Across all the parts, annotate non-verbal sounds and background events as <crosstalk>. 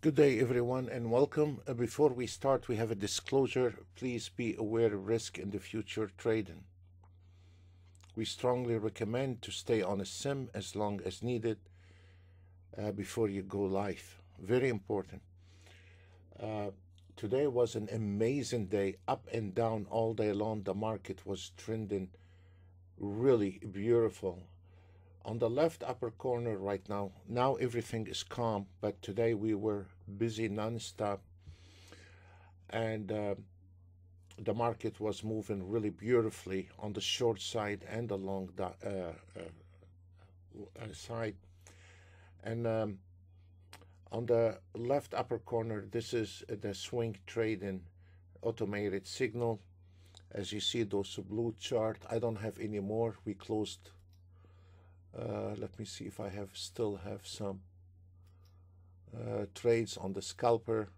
Good day, everyone, and welcome. Uh, before we start, we have a disclosure. Please be aware of risk in the future trading. We strongly recommend to stay on a sim as long as needed uh, before you go live. Very important. Uh, today was an amazing day, up and down all day long. The market was trending really beautiful on the left upper corner right now. Now everything is calm but today we were busy non-stop. And uh, the market was moving really beautifully on the short side and the long uh, uh, uh, side. And um, on the left upper corner this is the swing trading automated signal. As you see those blue chart I don't have any more. We closed uh, let me see if I have still have some uh, trades on the scalper.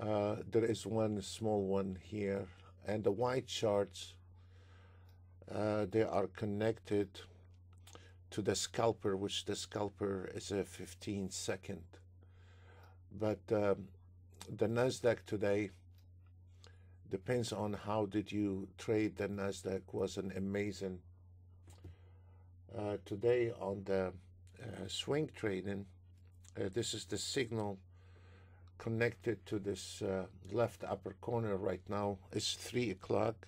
Uh, there is one small one here and the white charts uh, they are connected to the scalper which the scalper is a 15 second but um, the Nasdaq today depends on how did you trade the Nasdaq was an amazing uh, today on the uh, swing trading, uh, this is the signal connected to this left upper corner right now. It's 3 o'clock.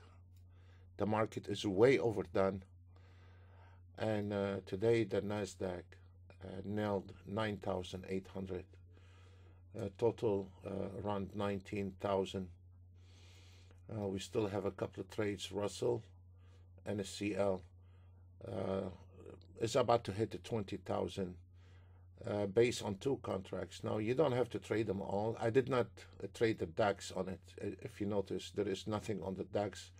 The market is way overdone. And today the NASDAQ nailed 9,800. Uh, total uh, around 19,000. Uh, we still have a couple of trades, Russell and a CL is about to hit the 20,000 uh, based on two contracts. Now, you don't have to trade them all. I did not uh, trade the DAX on it. If you notice, there is nothing on the DAX.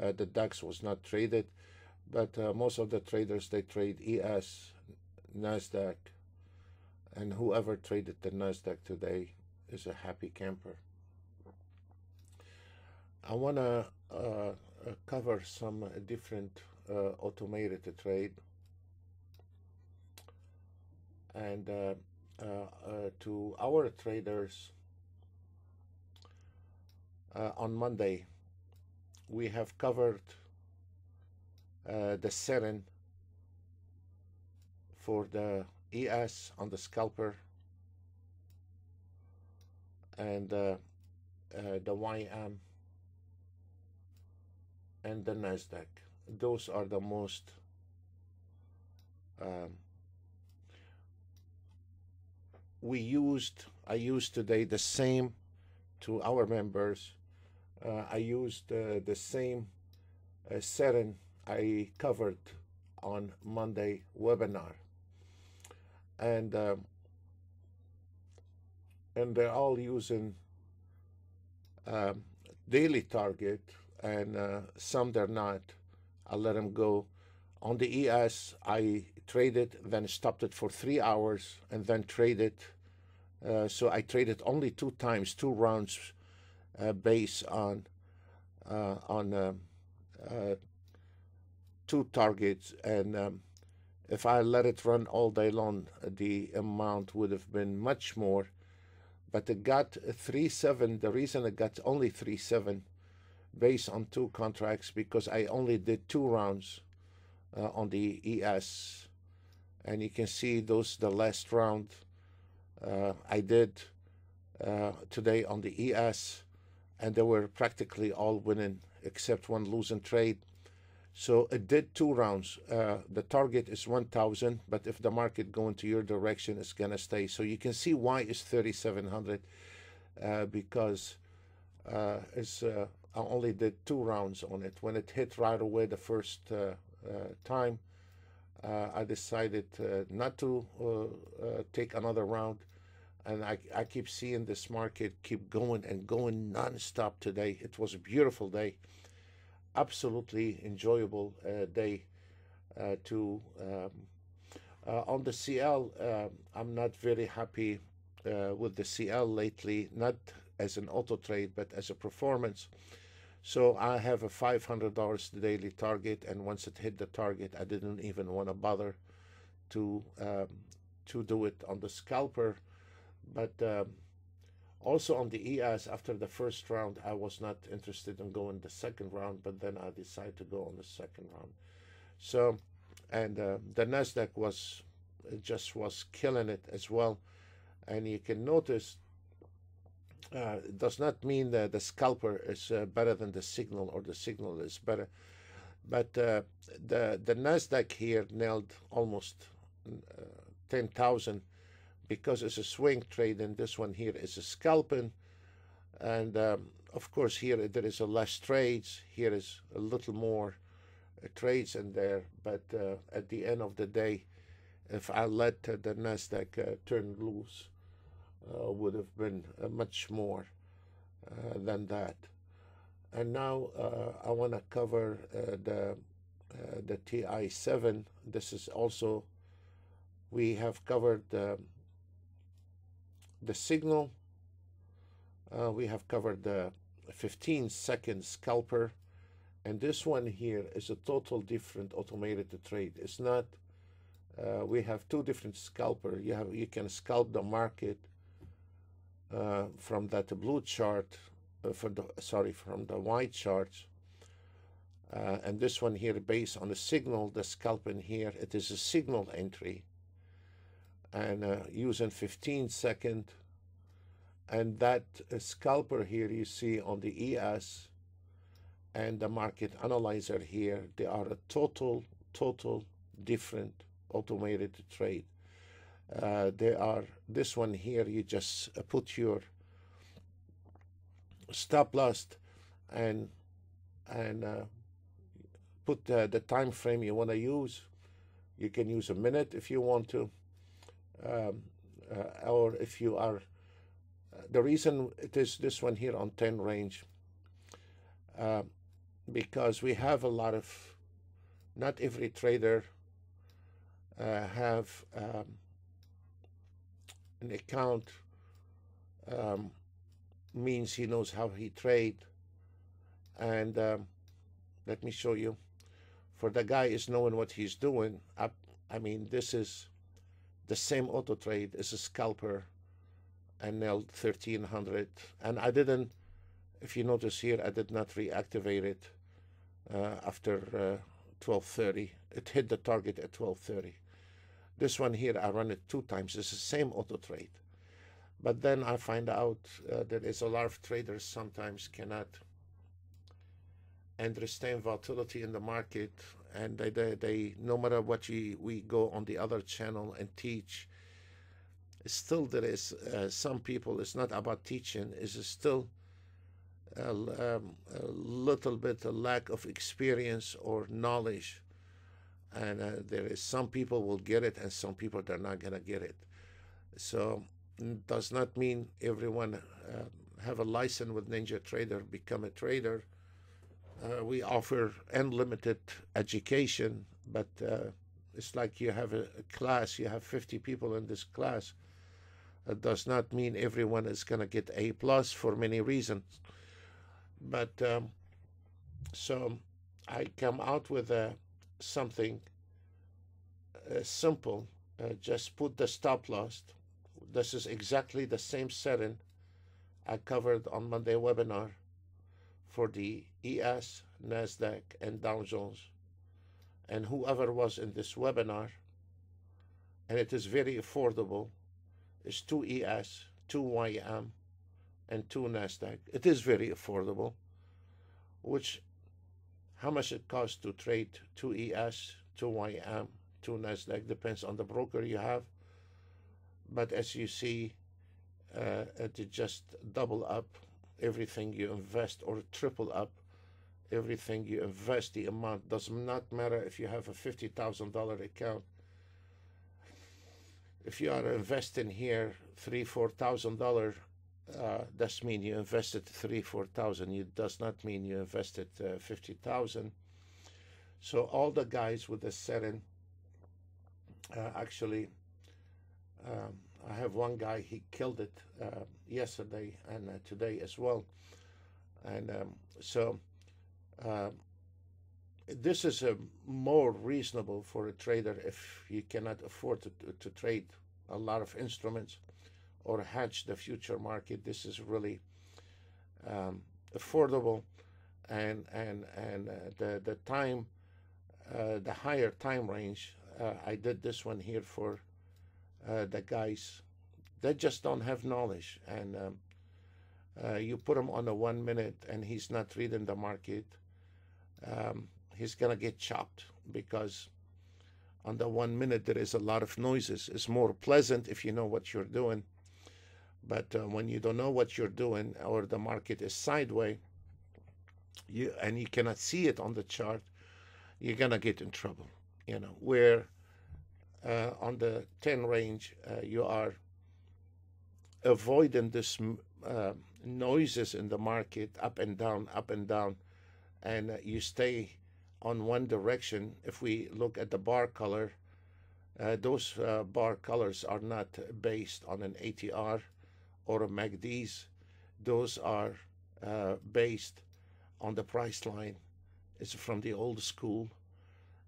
Uh, the DAX was not traded, but uh, most of the traders, they trade ES, NASDAQ, and whoever traded the NASDAQ today is a happy camper. I want to uh, uh, cover some different automated trade and uh, uh, uh, to our traders on Monday we have covered the seven for the ES on the scalper and uh, uh, the YM and the Nasdaq. Those are the most um, we used, I used today the same to our members. Uh, I used uh, the same uh, setting I covered on Monday webinar. And um, and they're all using um, daily target and uh, some they're not. I'll let them go. On the ES, I traded, then stopped it for three hours, and then traded. Uh, so I traded only two times, two rounds, uh, based on uh, on um, uh, two targets, and um, if I let it run all day long, the amount would have been much more. But it got three seven. The reason it got only three seven, based on two contracts, because I only did two rounds uh, on the ES and you can see those the last round uh, I did uh, today on the ES and they were practically all winning except one losing trade. So it did two rounds. Uh, the target is 1000 but if the market go into your direction it's gonna stay. So you can see why it's 3700 uh, because uh, it's uh, I only did two rounds on it. When it hit right away the first time uh, I decided uh, not to uh, take another round. And I, I keep seeing this market keep going and going nonstop today. It was a beautiful day, absolutely enjoyable day to. Um, on the CL, I'm not very happy with the CL lately, not as an auto trade, but as a performance. So I have a $500 daily target, and once it hit the target, I didn't even want to bother to um, to do it on the scalper. but um, also on the ES after the first round, I was not interested in going the second round, but then I decided to go on the second round. So, and uh, the Nasdaq was just was killing it as well, and you can notice. Uh, does not mean that the scalper is uh, better than the signal or the signal is better, but uh, the the Nasdaq here nailed almost uh, ten thousand because it's a swing trade and this one here is a scalping. And um, of course here there is a less trades here is a little more uh, trades in there but uh, at the end of the day if I let the Nasdaq turn loose uh, would have been uh, much more than that and now I want to cover the the TI7 this is also we have covered the signal. Uh, we have covered the 15 second scalper. And this one here is a total different automated trade. It's not, uh, we have two different scalper. You have, you can scalp the market uh, from that blue chart, uh, for the, sorry, from the white chart. Uh, and this one here based on the signal, the scalping here, it is a signal entry and uh, using 15 second and that uh, scalper here you see on the ES and the market analyzer here they are a total total different automated trade uh, they are this one here you just uh, put your stop loss and and uh, put the, the time frame you want to use. You can use a minute if you want to um, uh, or if you are uh, the reason it is this one here on 10 range uh, because we have a lot of not every trader uh, have um, an account um, means he knows how he trade. And um, let me show you. For the guy is knowing what he's doing I, I mean this is the same auto trade as a scalper and nailed 1300 and I didn't if you notice here I did not reactivate it uh, after uh, 1230 it hit the target at 1230 this one here I run it two times. It's the same auto trade. But then I find out uh, that there's a lot of traders sometimes cannot understand volatility in the market. And they, they, they no matter what we, we go on the other channel and teach still there is uh, some people it's not about teaching. It's still a, um, a little bit a lack of experience or knowledge and uh, there is some people will get it and some people they're not gonna get it so does not mean everyone uh, have a license with ninja trader become a trader uh, we offer unlimited education, but uh, it's like you have a, a, class, you have 50 people in this class. It does not mean everyone is going to get A plus for many reasons. But um, so I come out with uh, something uh, simple. Uh, just put the stop loss. This is exactly the same setting I covered on Monday webinar for the ES, NASDAQ, and Dow Jones, and whoever was in this webinar, and it is very affordable, It's 2 ES, 2 YM, and 2 NASDAQ. It is very affordable, which, how much it costs to trade 2 ES, 2 YM, 2 NASDAQ, depends on the broker you have. But as you see, uh, it just double up everything you invest or triple up everything you invest the amount does not matter if you have a $50,000 account if you are investing here three four thousand dollar uh, does mean you invested three four thousand. It does not mean you invested uh, 50,000 so all the guys with the setting uh, actually um, I have one guy, he killed it uh, yesterday and uh, today as well. And um, so uh, this is a more reasonable for a trader if you cannot afford to, to, to, trade a lot of instruments or hedge the future market. This is really um, affordable, and and and uh, the the time, uh, the higher time range. Uh, I did this one here for uh, the guys that just don't have knowledge, and um, uh, you put him on a one minute, and he's not reading the market. Um, he's gonna get chopped because on the one minute there is a lot of noises. It's more pleasant if you know what you're doing but uh, when you don't know what you're doing or the market is sideways, you and you cannot see it on the chart, you're gonna get in trouble. You know where uh, on the 10 range uh, you are avoiding this uh, noises in the market up and down, up and down, and uh, you stay on one direction. If we look at the bar color, uh, those bar colors are not based on an ATR or MACDs, those are uh, based on the price line. It's from the old school,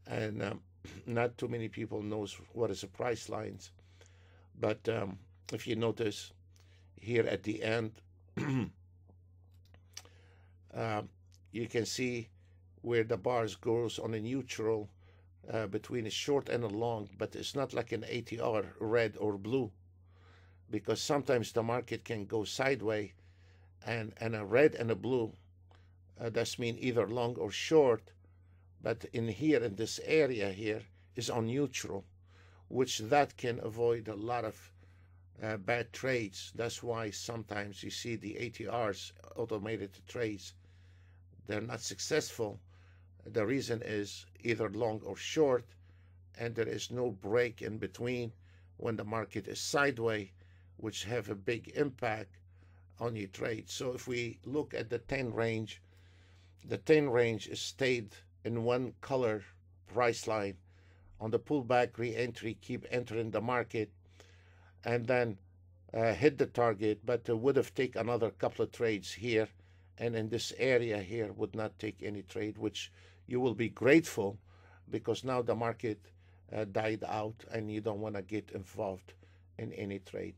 and um, <clears throat> not too many people knows what is a price lines. But um, if you notice here at the end, <clears throat> uh, you can see where the bars goes on a neutral uh, between a short and a long, but it's not like an ATR red or blue because sometimes the market can go sideways and, and a red and a blue uh, does mean either long or short but in here in this area here is on neutral which that can avoid a lot of uh, bad trades. That's why sometimes you see the ATRs automated trades they're not successful. The reason is either long or short and there is no break in between when the market is sideways which have a big impact on your trade. So if we look at the 10 range, the 10 range is stayed in one color price line. On the pullback re-entry, keep entering the market and then uh, hit the target, but uh, would have take another couple of trades here and in this area here would not take any trade, which you will be grateful because now the market uh, died out and you don't want to get involved in any trade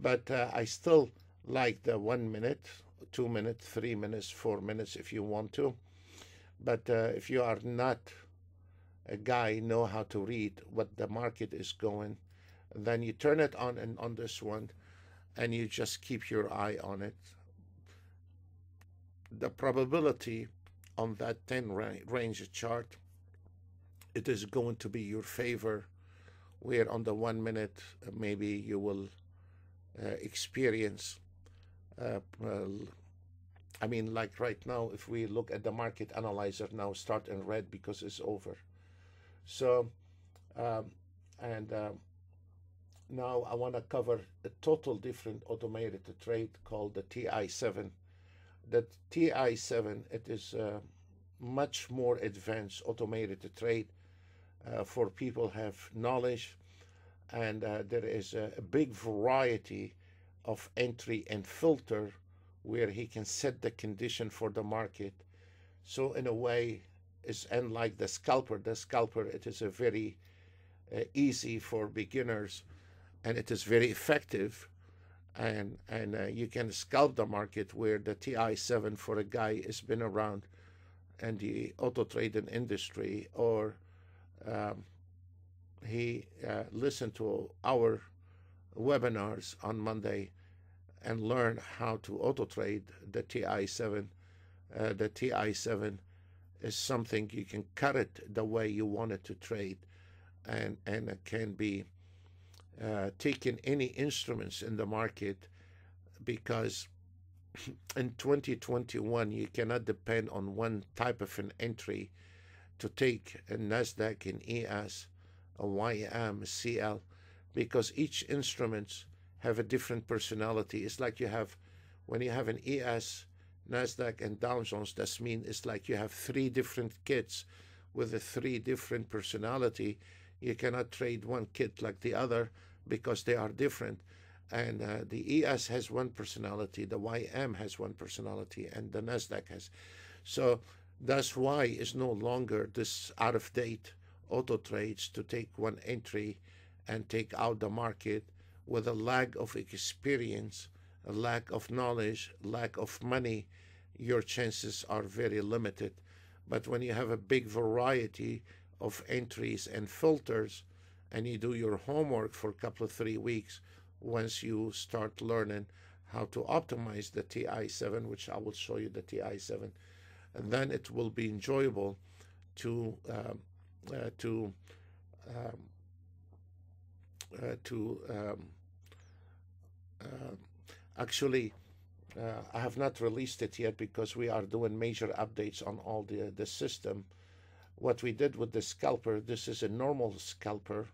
but uh, I still like the one minute, two minutes, three minutes, four minutes if you want to. But uh, if you are not a guy know how to read what the market is going, then you turn it on and on this one, and you just keep your eye on it. The probability on that 10 range chart, it is going to be your favor. Where on the one minute, maybe you will experience. Uh, I mean, like right now, if we look at the market analyzer now, start in red because it's over. So, um, and uh, now I want to cover a total different automated trade called the TI7. The TI7, it is a much more advanced automated trade uh, for people have knowledge and uh, there is a, a, big variety of entry and filter where he can set the condition for the market. So in a way is unlike the scalper. The scalper it is a very uh, easy for beginners and it is very effective. And and uh, you can scalp the market where the TI7 for a guy has been around in the auto trading industry or um, he uh, listened to our webinars on Monday and learned how to auto trade the TI7. Uh, the TI7 is something you can cut it the way you want it to trade, and and it can be uh, taken any instruments in the market because <clears throat> in 2021 you cannot depend on one type of an entry to take a Nasdaq and ES a YM, CL, because each instruments have a different personality. It's like you have, when you have an ES, NASDAQ, and Dow Jones, that means it's like you have three different kits with a three different personality. You cannot trade one kit like the other because they are different. And uh, the ES has one personality, the YM has one personality, and the NASDAQ has. So that's why it's no longer this out of date auto trades to take one entry and take out the market with a lack of experience, a lack of knowledge, lack of money, your chances are very limited. But when you have a big variety of entries and filters, and you do your homework for a couple of three weeks, once you start learning how to optimize the TI7, which I will show you the TI7, and then it will be enjoyable to um, uh, to um, uh, to um, uh, actually uh, I have not released it yet because we are doing major updates on all the the system. What we did with the scalper, this is a normal scalper,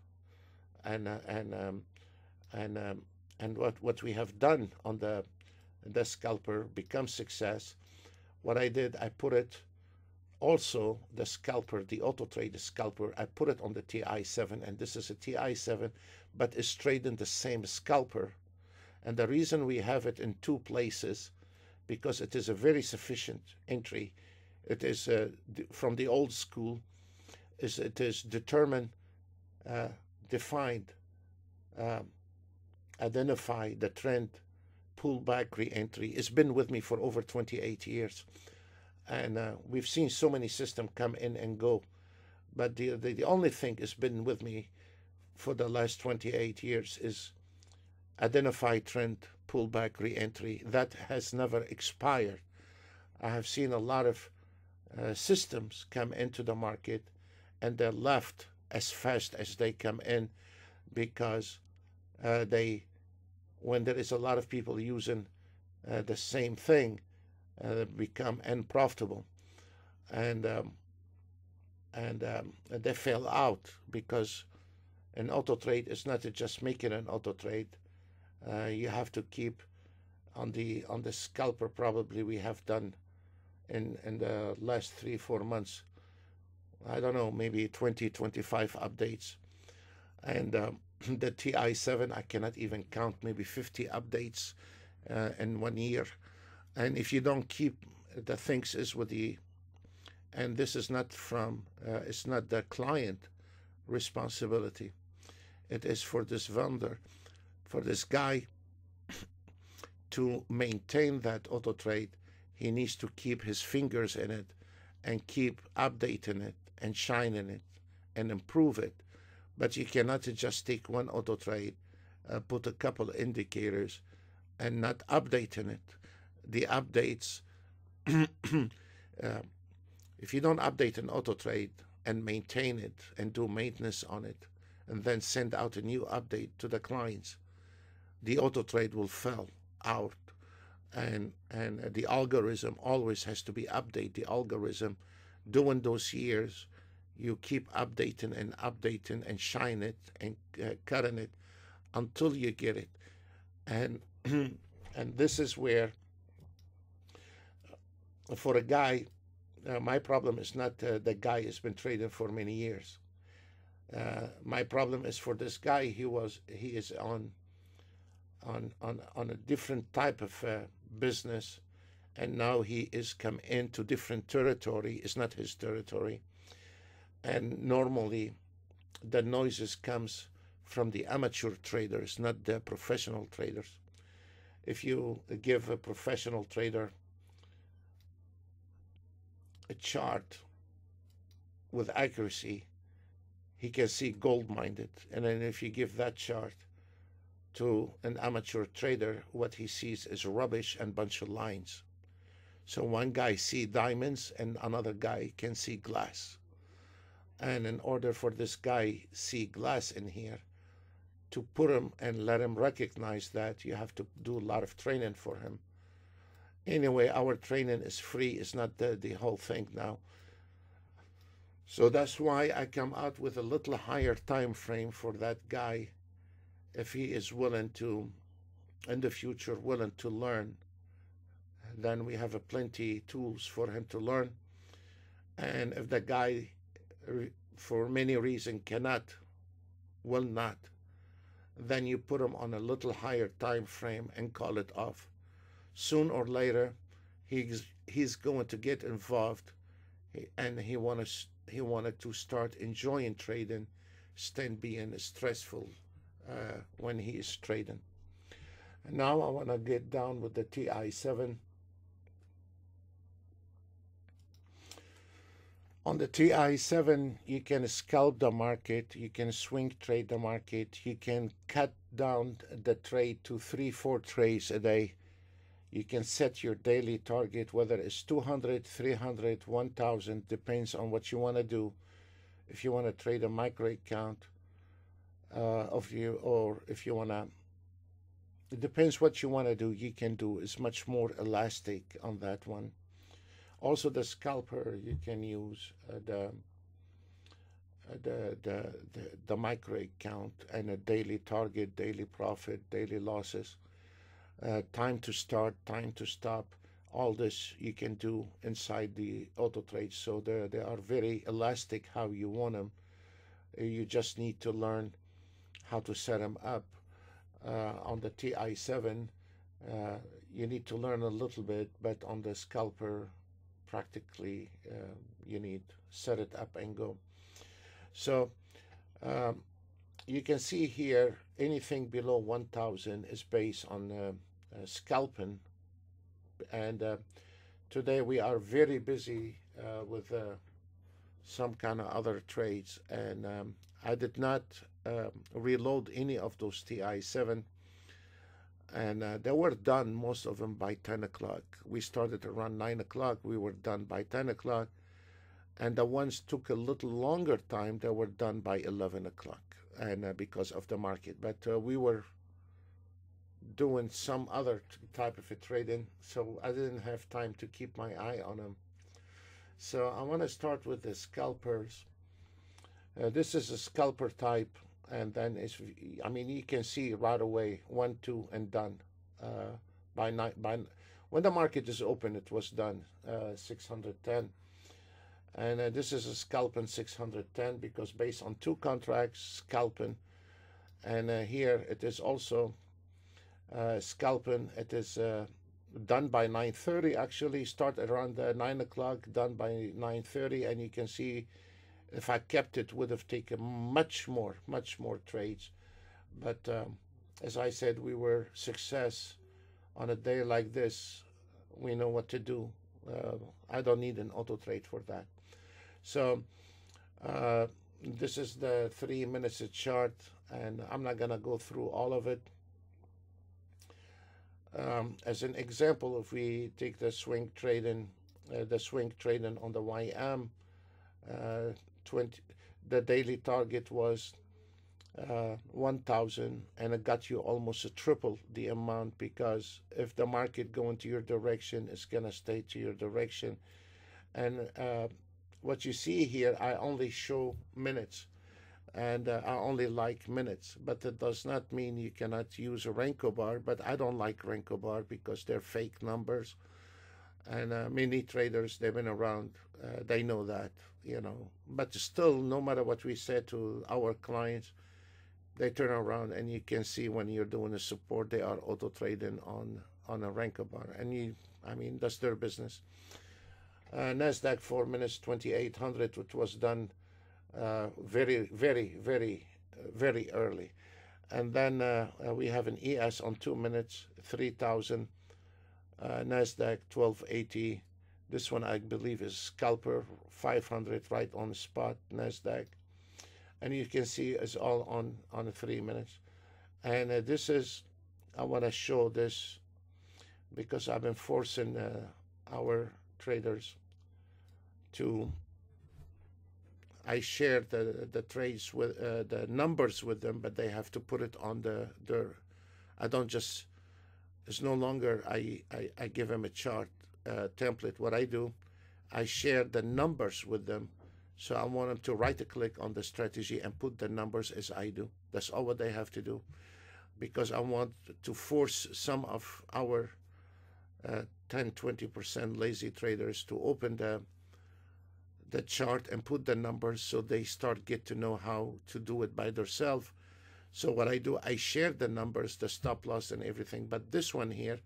and and um, and um, and what what we have done on the the scalper becomes success. What I did, I put it also the scalper, the auto trade scalper. I put it on the TI7, and this is a TI7, but it's trading the same scalper and the reason we have it in two places, because it is a very sufficient entry. It is uh, from the old school, is it is determined, uh, defined, um, identify the trend, pull back re-entry. It's been with me for over 28 years, and uh, we've seen so many systems come in and go, but the, the the only thing that's been with me for the last 28 years is identify trend, pullback, re-entry. That has never expired. I have seen a lot of uh, systems come into the market and they're left as fast as they come in because uh, they, when there is a lot of people using uh, the same thing, uh, become unprofitable, and um, and um, they fail out because an auto trade is not just making an auto trade. Uh, you have to keep on the on the scalper probably we have done in in the last three four months. I don't know maybe 20 25 updates. And um, <clears throat> the ti7 i cannot even count maybe 50 updates uh, in one year and if you don't keep the things is with the and this is not from uh, it's not the client responsibility it is for this vendor for this guy <coughs> to maintain that auto trade, he needs to keep his fingers in it and keep updating it and shining it and improve it. But you cannot just take one auto trade, uh, put a couple indicators, and not updating it. The updates, <clears throat> uh, if you don't update an auto trade and maintain it and do maintenance on it, and then send out a new update to the clients, the auto trade will fall out. And and the algorithm always has to be update the algorithm. During those years you keep updating and updating and shine it and uh, cutting it until you get it. And <clears throat> and this is where for a guy uh, my problem is not uh, the guy has been trading for many years uh, my problem is for this guy he was he is on on on on a different type of uh, business, and now he is come into different territory. It's not his territory, and normally, the noises comes from the amateur traders, not the professional traders. If you give a professional trader a chart with accuracy, he can see gold minded. And then if you give that chart to an amateur trader, what he sees is rubbish and bunch of lines. So one guy see diamonds and another guy can see glass. And in order for this guy see glass in here, to put him and let him recognize that, you have to do a lot of training for him. Anyway, our training is free. It's not the, the whole thing now. So that's why I come out with a little higher time frame for that guy if he is willing to, in the future, willing to learn, then we have a plenty tools for him to learn. And if the guy, for many reasons, cannot, will not, then you put him on a little higher time frame and call it off. Soon or later, he's he's going to get involved, and he wanted he wanted to start enjoying trading, instead being stressful uh, when he is trading. And now I want to get down with the TI7. On the TI7, you can scalp the market, you can swing trade the market, you can cut down the trade to three, four trades a day. You can set your daily target, whether it's 200, 300, 1000, depends on what you want to do. If you want to trade a micro account, uh, of you, or if you want to, it depends what you want to do. You can do. It's much more elastic on that one. Also, the scalper you can use uh, the, uh, the, the the the micro account and a daily target, daily profit, daily losses, uh, time to start, time to stop. All this you can do inside the auto trades. So they they are very elastic how you want them. You just need to learn how to set them up. Uh, on the TI7, uh, you need to learn a little bit, but on the scalper, practically uh, you need set it up and go. So um, you can see here anything below 1000 is based on uh, scalping. And uh, today we are very busy uh, with uh, some kind of other trades. And um, I did not um, reload any of those TI7 and uh, they were done most of them by 10 o'clock. We started around 9 o'clock. We were done by 10 o'clock. And the ones took a little longer time they were done by 11 o'clock. And uh, because of the market. But uh, we were doing some other type of a trading so i didn't have time to keep my eye on them so i want to start with the scalpers. Uh, this is a scalper type and then it's i mean you can see right away one two and done. Uh, by night by when the market is open it was done uh, 610 and uh, this is a scalping 610 because based on two contracts scalping and uh, here it is also uh, scalping. It is uh, done by 9.30 actually. Start around 9 o'clock done by 9.30 and you can see if I kept it would have taken much more much more trades. But um, as I said we were success on a day like this. We know what to do. Uh, I don't need an auto trade for that. So uh, this is the three minutes chart and I'm not gonna go through all of it um, as an example if we take the swing trading uh, the swing trading on the YM uh, 20 the daily target was uh, 1000 and it got you almost a triple the amount because if the market go into your direction it's going to stay to your direction. And uh, what you see here i only show minutes and uh, i only like minutes but it does not mean you cannot use a renko bar but i don't like renko bar because they're fake numbers and uh, many traders they've been around uh, they know that you know. But still, no matter what we say to our clients, they turn around and you can see when you're doing a support, they are auto trading on on a Renko bar, and you, I mean, that's their business. Uh, Nasdaq four minutes twenty eight hundred, which was done uh, very, very, very, uh, very early, and then uh, uh, we have an ES on two minutes three thousand. Uh, Nasdaq twelve eighty this one I believe is scalper 500 right on spot Nasdaq, and you can see it's all on on three minutes. And uh, this is I want to show this because I've been forcing our traders to. I share the the trades with uh, the numbers with them, but they have to put it on the their. I don't just. It's no longer I, I, I give them a chart uh, template, what I do, I share the numbers with them. So I want them to right click on the strategy and put the numbers as I do. That's all what they have to do. Because I want to force some of our uh, 10 20% lazy traders to open the the chart and put the numbers so they start get to know how to do it by themselves. So what I do, I share the numbers, the stop loss and everything. But this one here,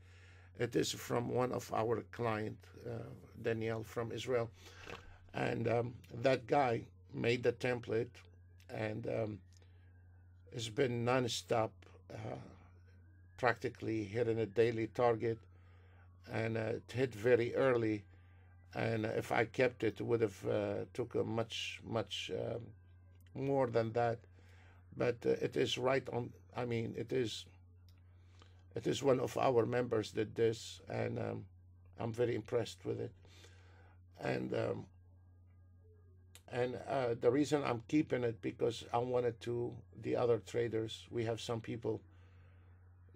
it is from one of our client, uh, Danielle from Israel, and um, that guy made the template, and um, has been non-stop, uh, practically hitting a daily target, and uh, it hit very early. And if I kept it, it would have uh, took a much much um, more than that. But uh, it is right on. I mean, it is. It is one of our members did this, and um, I'm very impressed with it. And um, and uh, the reason I'm keeping it because I wanted to the other traders. We have some people.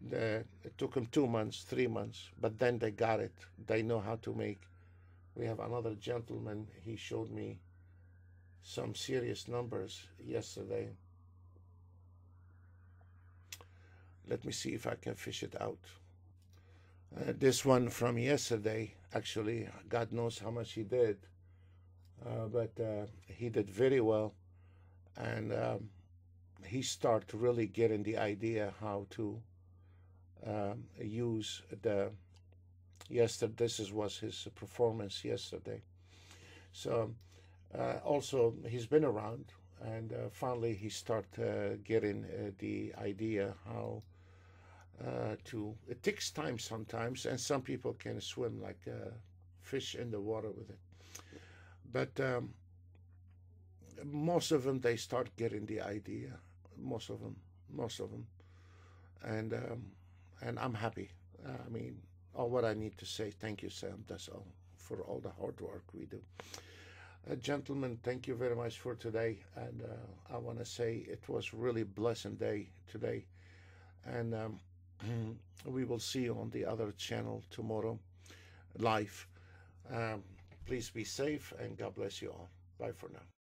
That it took them two months, three months, but then they got it. They know how to make. We have another gentleman. He showed me some serious numbers yesterday. Let me see if I can fish it out. Uh, this one from yesterday, actually, God knows how much he did. Uh, but uh, he did very well, and um, he started really getting the idea how to um, use the. Yesterday, this is, was his performance yesterday. So, uh, also he's been around, and uh, finally he started uh, getting the idea how. to it takes time sometimes, and some people can swim like fish in the water with it but um, most of them they start getting the idea most of them most of them and um, and i'm happy uh, i mean all what i need to say. Thank you sam. That's all for all the hard work we do. Uh, gentlemen thank you very much for today. And uh, i want to say it was really blessed day today. And um, <clears throat> we will see you on the other channel tomorrow live. Um, Please be safe and God bless you all. Bye for now.